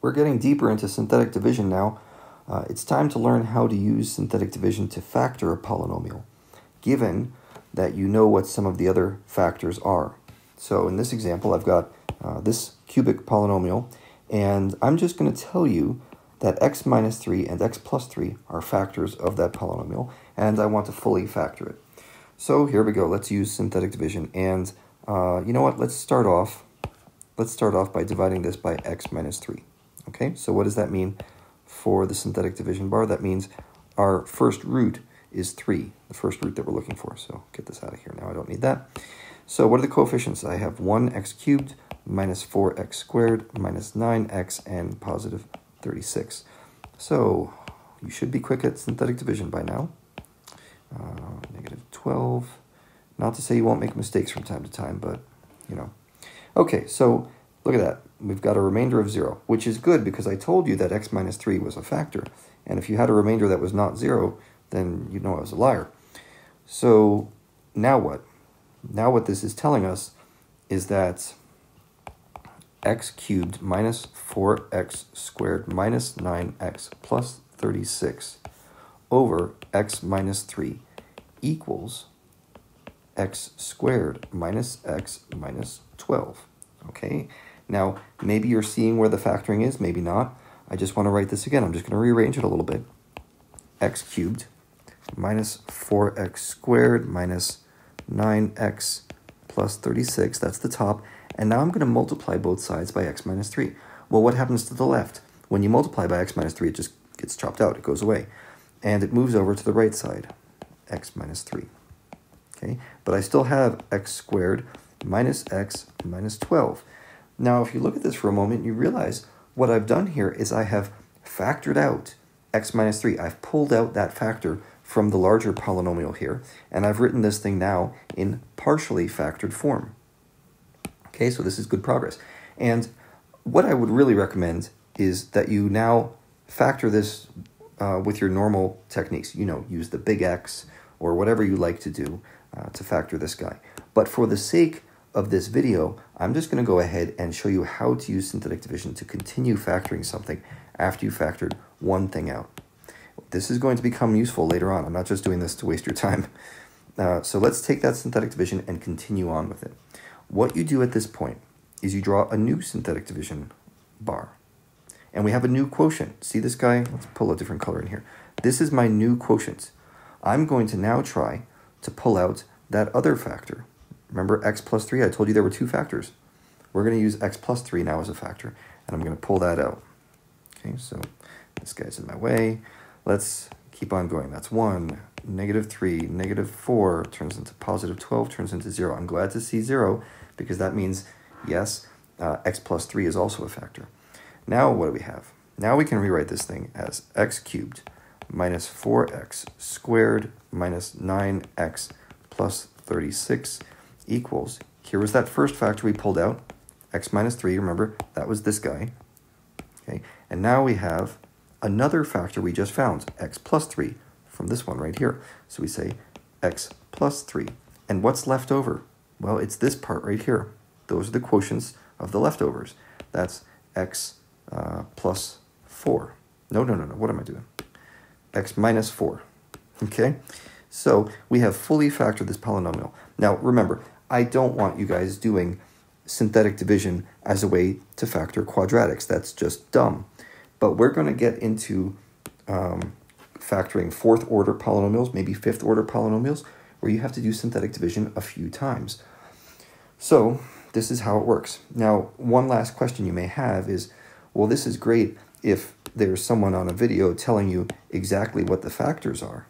we're getting deeper into synthetic division now. Uh, it's time to learn how to use synthetic division to factor a polynomial, given that you know what some of the other factors are. So in this example, I've got uh, this cubic polynomial, and I'm just going to tell you that x minus 3 and x plus 3 are factors of that polynomial, and I want to fully factor it. So here we go. Let's use synthetic division. And uh, you know what? Let's start off. Let's start off by dividing this by x minus 3. Okay, so what does that mean for the synthetic division bar? That means our first root is 3, the first root that we're looking for. So get this out of here now. I don't need that. So what are the coefficients? I have 1x cubed minus 4x squared minus 9x and positive 36. So you should be quick at synthetic division by now. Uh, negative 12. Not to say you won't make mistakes from time to time, but, you know. Okay, so look at that we've got a remainder of 0, which is good because I told you that x minus 3 was a factor. And if you had a remainder that was not 0, then you know I was a liar. So now what? Now what this is telling us is that x cubed minus 4x squared minus 9x plus 36 over x minus 3 equals x squared minus x minus 12. Okay, now, maybe you're seeing where the factoring is, maybe not. I just want to write this again. I'm just going to rearrange it a little bit. x cubed minus 4x squared minus 9x plus 36. That's the top. And now I'm going to multiply both sides by x minus 3. Well, what happens to the left? When you multiply by x minus 3, it just gets chopped out. It goes away. And it moves over to the right side, x minus 3. Okay, But I still have x squared minus x minus 12. Now, if you look at this for a moment, you realize what I've done here is I have factored out x minus 3. I've pulled out that factor from the larger polynomial here, and I've written this thing now in partially factored form. Okay, so this is good progress. And what I would really recommend is that you now factor this uh, with your normal techniques. You know, use the big X or whatever you like to do uh, to factor this guy. But for the sake of this video, I'm just going to go ahead and show you how to use synthetic division to continue factoring something after you factored one thing out. This is going to become useful later on. I'm not just doing this to waste your time. Uh, so let's take that synthetic division and continue on with it. What you do at this point is you draw a new synthetic division bar. And we have a new quotient. See this guy? Let's pull a different color in here. This is my new quotient. I'm going to now try to pull out that other factor. Remember x plus 3? I told you there were two factors. We're going to use x plus 3 now as a factor, and I'm going to pull that out. Okay, so this guy's in my way. Let's keep on going. That's 1, negative 3, negative 4 turns into positive 12, turns into 0. I'm glad to see 0 because that means, yes, uh, x plus 3 is also a factor. Now what do we have? Now we can rewrite this thing as x cubed minus 4x squared minus 9x plus 36 equals, here was that first factor we pulled out, x minus 3, remember, that was this guy. Okay, And now we have another factor we just found, x plus 3, from this one right here. So we say x plus 3. And what's left over? Well, it's this part right here. Those are the quotients of the leftovers. That's x uh, plus 4. No, no, no, no. What am I doing? x minus 4. Okay? So we have fully factored this polynomial. Now, remember, I don't want you guys doing synthetic division as a way to factor quadratics. That's just dumb. But we're going to get into um, factoring fourth order polynomials, maybe fifth order polynomials, where you have to do synthetic division a few times. So this is how it works. Now, one last question you may have is, well, this is great if there's someone on a video telling you exactly what the factors are,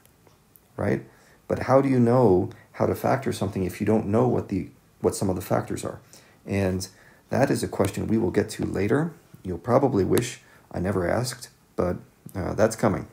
right? But how do you know how to factor something if you don't know what the what some of the factors are. And that is a question we will get to later. You'll probably wish I never asked, but uh, that's coming.